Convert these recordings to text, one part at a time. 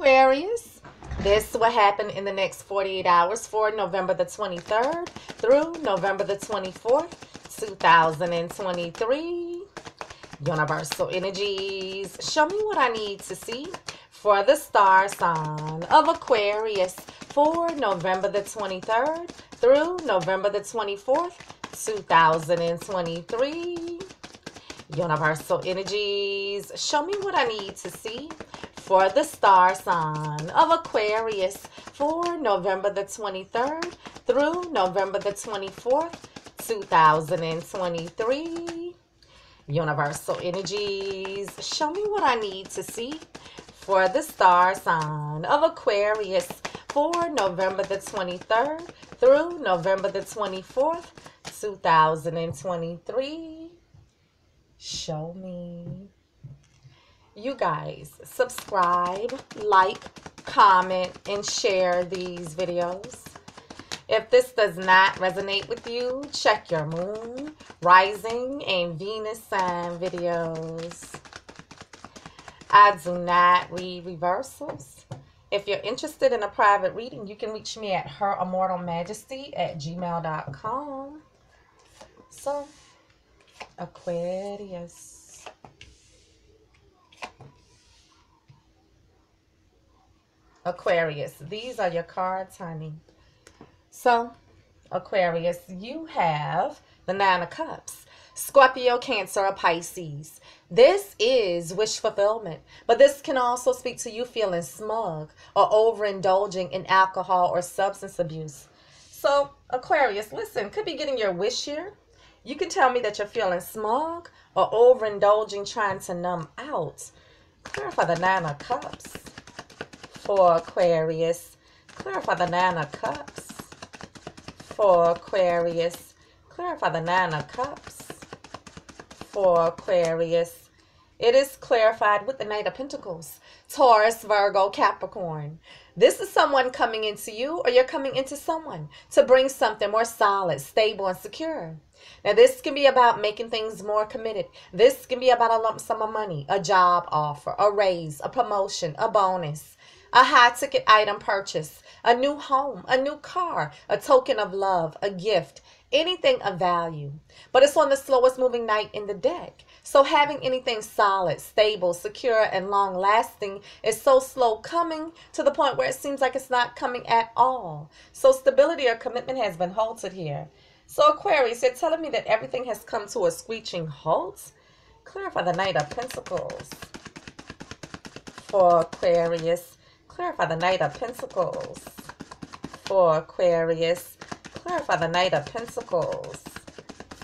Aquarius, this will happen in the next 48 hours for November the 23rd through November the 24th, 2023. Universal energies, show me what I need to see for the star sign of Aquarius for November the 23rd through November the 24th, 2023. Universal energies, show me what I need to see for the star sign of Aquarius for November the 23rd through November the 24th, 2023. Universal energies, show me what I need to see for the star sign of Aquarius for November the 23rd through November the 24th, 2023. Show me. You guys, subscribe, like, comment, and share these videos. If this does not resonate with you, check your moon, rising, and Venus sign videos. I do not read reversals. If you're interested in a private reading, you can reach me at her immortal majesty at gmail.com. So, Aquarius. Aquarius, these are your cards, honey. So, Aquarius, you have the Nine of Cups. Scorpio, Cancer, or Pisces. This is wish fulfillment, but this can also speak to you feeling smug or overindulging in alcohol or substance abuse. So, Aquarius, listen, could be getting your wish here. You can tell me that you're feeling smug or overindulging, trying to numb out. Clarify the Nine of Cups for Aquarius. Clarify the Nine of Cups for Aquarius. Clarify the Nine of Cups for Aquarius. It is clarified with the Knight of Pentacles. Taurus, Virgo, Capricorn. This is someone coming into you or you're coming into someone to bring something more solid, stable, and secure. Now, this can be about making things more committed. This can be about a lump sum of money, a job offer, a raise, a promotion, a bonus, a high ticket item purchase, a new home, a new car, a token of love, a gift, anything of value. But it's on the slowest moving knight in the deck. So having anything solid, stable, secure, and long lasting is so slow coming to the point where it seems like it's not coming at all. So stability or commitment has been halted here. So Aquarius, you're telling me that everything has come to a screeching halt? Clarify the Knight of Pentacles for Aquarius. Clarify the Knight of Pentacles for Aquarius. Clarify the Knight of Pentacles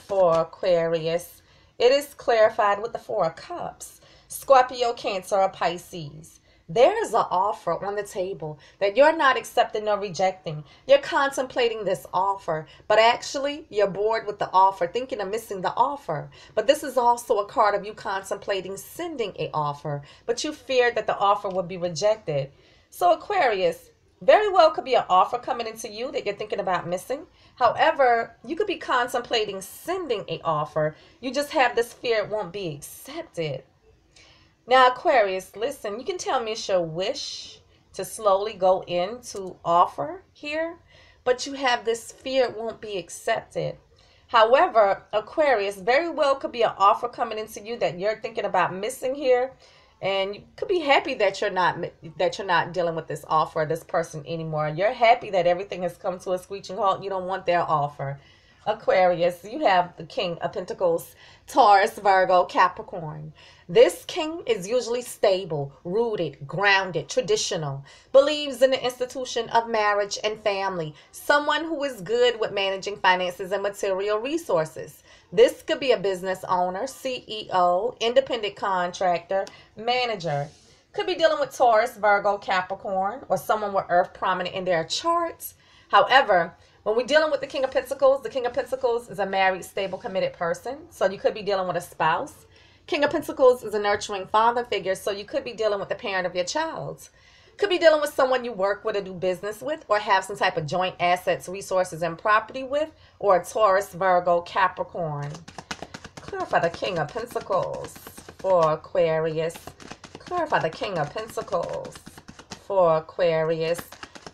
for Aquarius. It is clarified with the Four of Cups. Scorpio, Cancer, or Pisces. There's an offer on the table that you're not accepting or rejecting. You're contemplating this offer, but actually you're bored with the offer, thinking of missing the offer. But this is also a card of you contemplating sending a offer, but you feared that the offer would be rejected. So Aquarius, very well could be an offer coming into you that you're thinking about missing. However, you could be contemplating sending a offer. You just have this fear it won't be accepted. Now, Aquarius, listen, you can tell me it's your wish to slowly go into offer here, but you have this fear it won't be accepted. However, Aquarius, very well could be an offer coming into you that you're thinking about missing here. And you could be happy that you're not that you're not dealing with this offer, this person anymore. You're happy that everything has come to a screeching halt. You don't want their offer. Aquarius, you have the King of Pentacles, Taurus, Virgo, Capricorn. This king is usually stable, rooted, grounded, traditional, believes in the institution of marriage and family, someone who is good with managing finances and material resources. This could be a business owner, CEO, independent contractor, manager. Could be dealing with Taurus, Virgo, Capricorn, or someone with Earth prominent in their charts. However, when we're dealing with the King of Pentacles, the King of Pentacles is a married, stable, committed person. So you could be dealing with a spouse. King of Pentacles is a nurturing father figure. So you could be dealing with the parent of your child. Could be dealing with someone you work with or do business with or have some type of joint assets, resources, and property with. Or a Taurus, Virgo, Capricorn. Clarify the King of Pentacles for Aquarius. Clarify the King of Pentacles for Aquarius.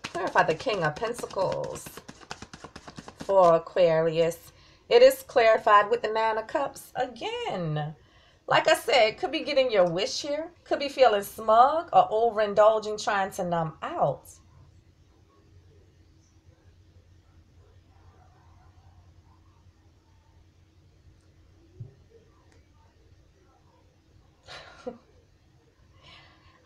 Clarify the King of Pentacles for Aquarius. It is clarified with the Nine of Cups again. Like I said, could be getting your wish here. Could be feeling smug or overindulging, trying to numb out.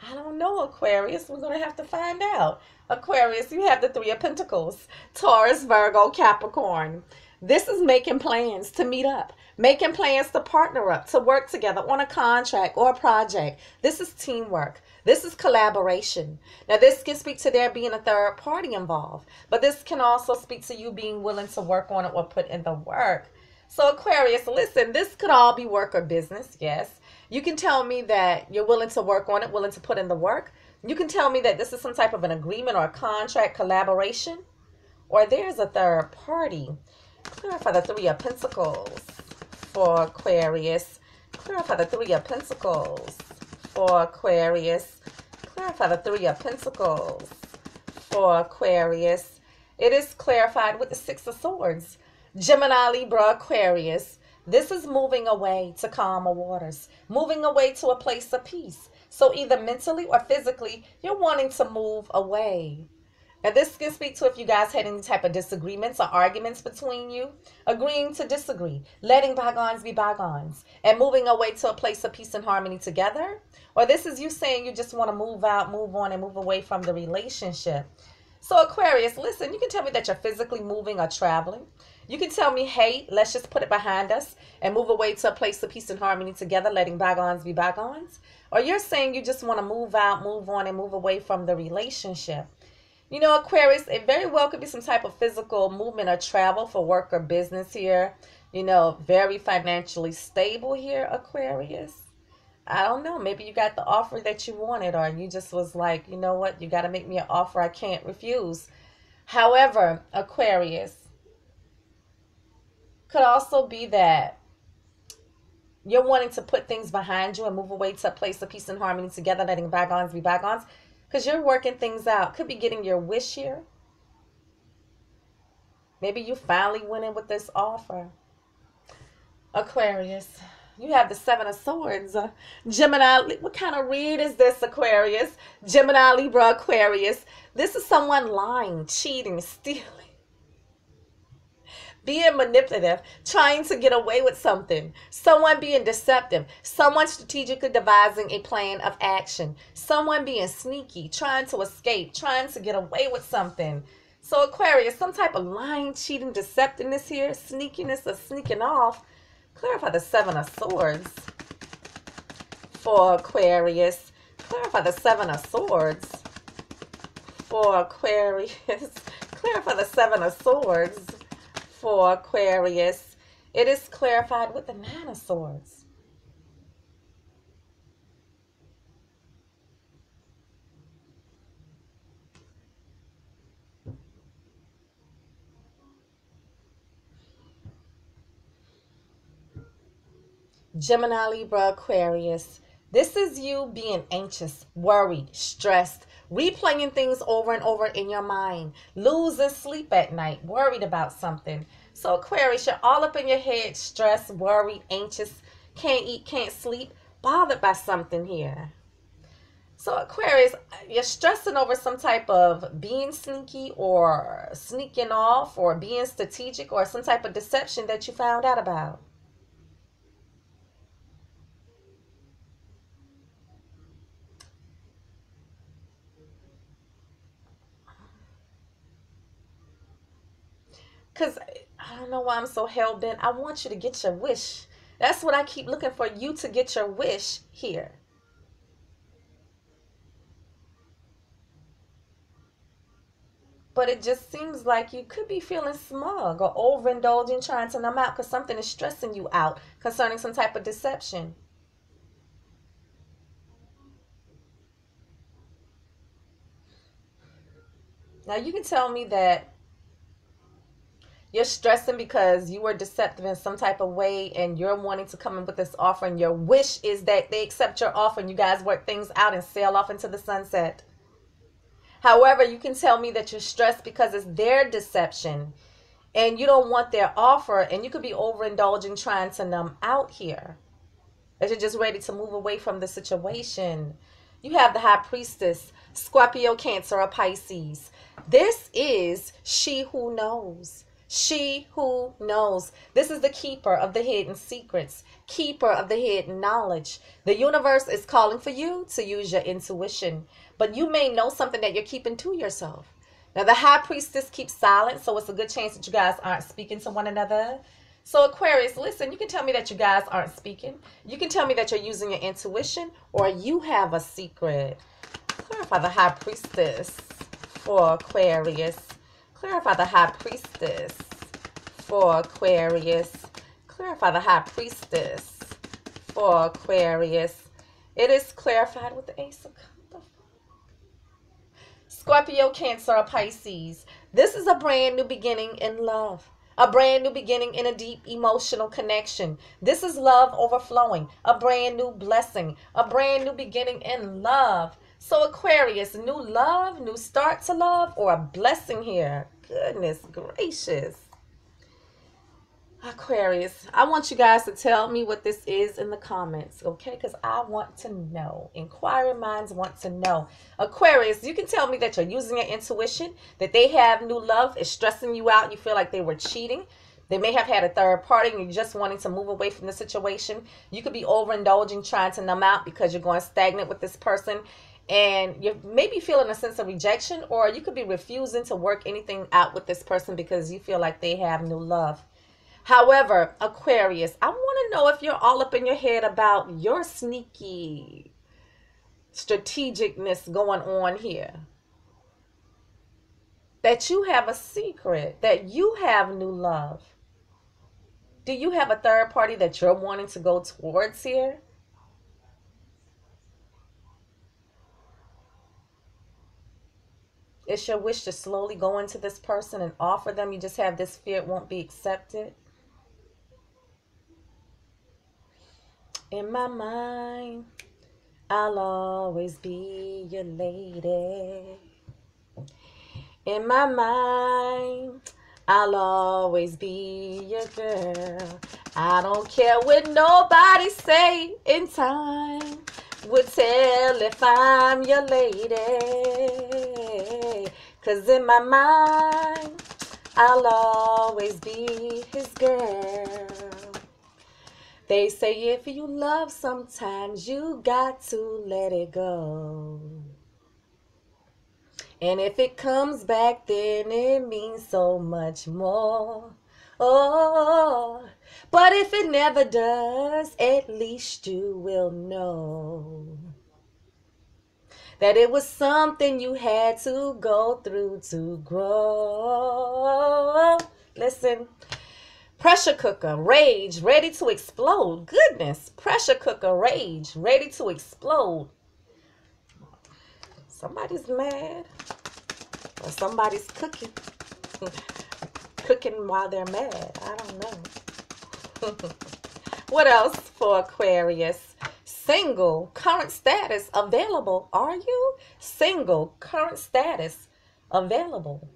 I don't know, Aquarius. We're going to have to find out. Aquarius, you have the Three of Pentacles. Taurus, Virgo, Capricorn. This is making plans to meet up, making plans to partner up, to work together on a contract or a project. This is teamwork. This is collaboration. Now, this can speak to there being a third party involved, but this can also speak to you being willing to work on it or put in the work. So, Aquarius, listen, this could all be work or business, yes. You can tell me that you're willing to work on it, willing to put in the work. You can tell me that this is some type of an agreement or a contract collaboration, or there's a third party. Clarify the Three of Pentacles for Aquarius. Clarify the Three of Pentacles for Aquarius. Clarify the Three of Pentacles for Aquarius. It is clarified with the Six of Swords. Gemini, Libra, Aquarius. This is moving away to calmer waters, moving away to a place of peace. So either mentally or physically, you're wanting to move away. Now, this can speak to if you guys had any type of disagreements or arguments between you, agreeing to disagree, letting bygones be bygones, and moving away to a place of peace and harmony together. Or this is you saying you just want to move out, move on, and move away from the relationship. So, Aquarius, listen, you can tell me that you're physically moving or traveling. You can tell me, hey, let's just put it behind us and move away to a place of peace and harmony together, letting bygones be bygones. Or you're saying you just want to move out, move on, and move away from the relationship. You know, Aquarius, it very well could be some type of physical movement or travel for work or business here. You know, very financially stable here, Aquarius. I don't know. Maybe you got the offer that you wanted, or you just was like, you know what, you got to make me an offer I can't refuse. However, Aquarius, could also be that you're wanting to put things behind you and move away to a place of peace and harmony together, letting bygones be bygones, because you're working things out. Could be getting your wish here. Maybe you finally went in with this offer. Aquarius, you have the Seven of Swords. Uh, Gemini, what kind of read is this, Aquarius? Gemini, Libra, Aquarius. This is someone lying, cheating, stealing being manipulative, trying to get away with something, someone being deceptive, someone strategically devising a plan of action, someone being sneaky, trying to escape, trying to get away with something. So, Aquarius, some type of lying, cheating, deceptiveness here, sneakiness or sneaking off. Clarify the Seven of Swords for Aquarius. Clarify the Seven of Swords for Aquarius. Clarify the Seven of Swords for Aquarius, it is clarified with the Nine of Swords. Gemini, Libra, Aquarius. This is you being anxious, worried, stressed, replaying things over and over in your mind, losing sleep at night, worried about something. So, Aquarius, you're all up in your head, stressed, worried, anxious, can't eat, can't sleep, bothered by something here. So, Aquarius, you're stressing over some type of being sneaky or sneaking off or being strategic or some type of deception that you found out about. Because I don't know why I'm so hell bent. I want you to get your wish. That's what I keep looking for you to get your wish here. But it just seems like you could be feeling smug or overindulging, trying to numb out because something is stressing you out concerning some type of deception. Now, you can tell me that you're stressing because you were deceptive in some type of way and you're wanting to come in with this offer and your wish is that they accept your offer and you guys work things out and sail off into the sunset However, you can tell me that you're stressed because it's their deception and you don't want their offer and you could be overindulging trying to numb out here. That you're just ready to move away from the situation. You have the high priestess, Scorpio, Cancer, or Pisces. This is she who knows. She who knows. This is the keeper of the hidden secrets, keeper of the hidden knowledge. The universe is calling for you to use your intuition, but you may know something that you're keeping to yourself. Now, the high priestess keeps silent, so it's a good chance that you guys aren't speaking to one another. So, Aquarius, listen, you can tell me that you guys aren't speaking. You can tell me that you're using your intuition or you have a secret. Clarify the high priestess for Aquarius. Clarify the high priestess for Aquarius. Clarify the high priestess for Aquarius. It is clarified with the ace of cups. Scorpio, Cancer, Pisces. This is a brand new beginning in love. A brand new beginning in a deep emotional connection. This is love overflowing. A brand new blessing. A brand new beginning in love. So, Aquarius, new love, new start to love, or a blessing here. Goodness gracious. Aquarius, I want you guys to tell me what this is in the comments, okay? Because I want to know. Inquiring minds want to know. Aquarius, you can tell me that you're using your intuition, that they have new love, is stressing you out, you feel like they were cheating. They may have had a third party and you're just wanting to move away from the situation. You could be overindulging, trying to numb out because you're going stagnant with this person and you're maybe feeling a sense of rejection or you could be refusing to work anything out with this person because you feel like they have new love. However aquarius i want to know if you're all up in your head about your sneaky strategicness going on here. That you have a secret that you have new love. Do you have a third party that you're wanting to go towards here It's your wish to slowly go into this person and offer them. You just have this fear it won't be accepted. In my mind, I'll always be your lady. In my mind, I'll always be your girl. I don't care what nobody say in time would tell if I'm your lady. Cause in my mind, I'll always be his girl. They say if you love sometimes you got to let it go. And if it comes back, then it means so much more. Oh, but if it never does, at least you will know that it was something you had to go through to grow. Listen, pressure cooker, rage, ready to explode. Goodness, pressure cooker, rage, ready to explode. Somebody's mad or somebody's cooking. cooking while they're mad. I don't know. what else for Aquarius? Single, current status available. Are you? Single, current status available.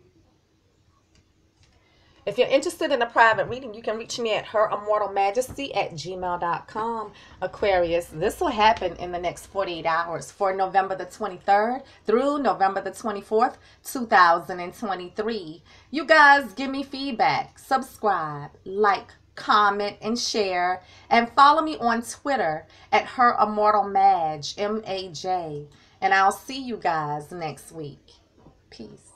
If you're interested in a private reading, you can reach me at her immortal majesty at gmail.com. Aquarius, this will happen in the next 48 hours for November the 23rd through November the 24th, 2023. You guys give me feedback, subscribe, like, comment, and share. And follow me on Twitter at her immortal M A J. And I'll see you guys next week. Peace.